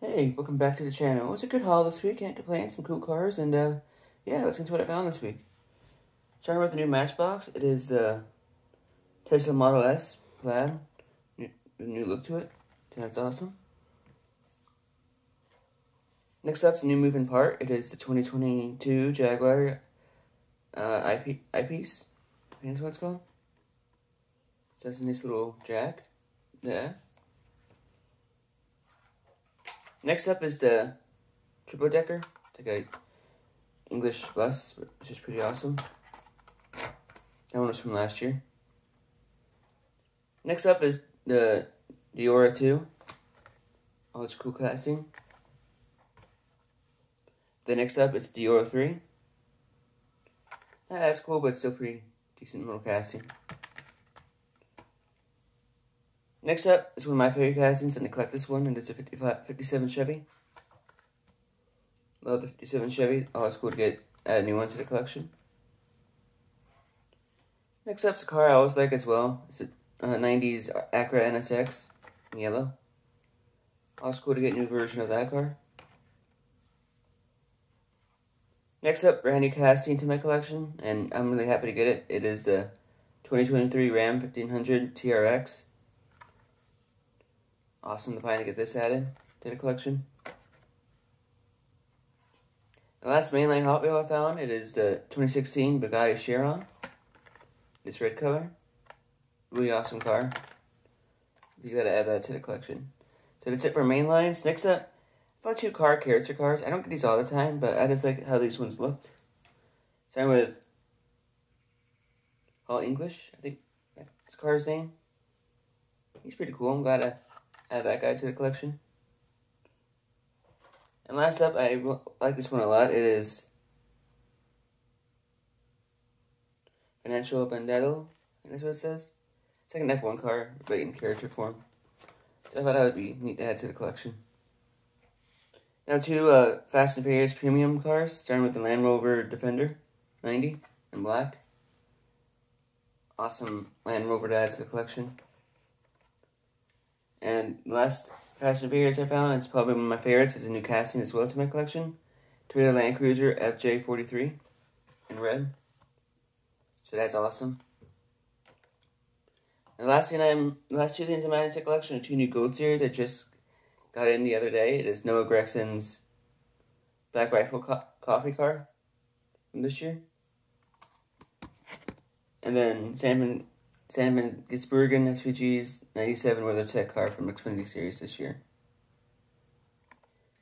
Hey, welcome back to the channel. It was a good haul this week, can't complain, some cool cars, and uh, yeah, let's get into what I found this week. Starting with the new Matchbox, it is the Tesla Model S Plaid, new, new look to it, that's awesome. Next up is a new moving part, it is the 2022 Jaguar uh, I-Pace, I think that's what it's called. So that's a nice little jack there. Next up is the triple decker. It's like a English bus, which is pretty awesome. That one was from last year. Next up is the Deora 2. Oh, it's cool casting. The next up is Deora 3. that's cool, but still pretty decent little casting. Next up is one of my favorite castings, and I collect this one, and it's a 55, 57 Chevy. Love the 57 Chevy. Always cool to get a new one to the collection. Next up's a car I always like as well. It's a uh, 90s Acura NSX in yellow. Always cool to get a new version of that car. Next up, brand new casting to my collection, and I'm really happy to get it. It is a 2023 Ram 1500 TRX. Awesome to finally get this added to the collection. The last mainline Hot Wheel I found, it is the 2016 Bugatti Chiron. This red color. Really awesome car. You gotta add that to the collection. So that's it for mainlines. Next up, I found two car character cars. I don't get these all the time, but I just like how these ones looked. Starting with All English, I think that's car's name. He's pretty cool. I'm glad I add that guy to the collection. And last up, I like this one a lot. It is Financial Bandito. I think that's what it says. It's like an F1 car, but in character form. So I thought that would be neat to add to the collection. Now two uh, Fast and Furious premium cars, starting with the Land Rover Defender 90 in black. Awesome Land Rover to add to the collection. And last Fast and Furious I found, it's probably one of my favorites. It's a new casting as well to my collection. Toyota Land Cruiser FJ43 in red. So that's awesome. And the last thing I'm, the last two things I'm adding to collection are two new Gold Series I just got in the other day. It is Noah Gragson's Black Rifle co coffee car from this year. And then Salmon Salmon Gisbergen SVG's 97 WeatherTech car from Xfinity Series this year.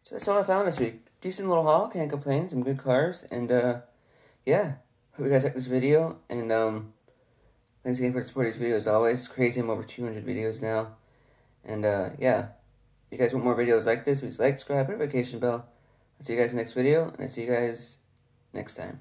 So that's all I found this week. Decent little haul, can't complain, some good cars, and uh, yeah. Hope you guys like this video, and um, thanks again for supporting these videos as always. It's crazy, I'm over 200 videos now. And uh, yeah, if you guys want more videos like this, please like, subscribe, notification bell. I'll see you guys next video, and I'll see you guys next time.